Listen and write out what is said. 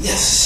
yes.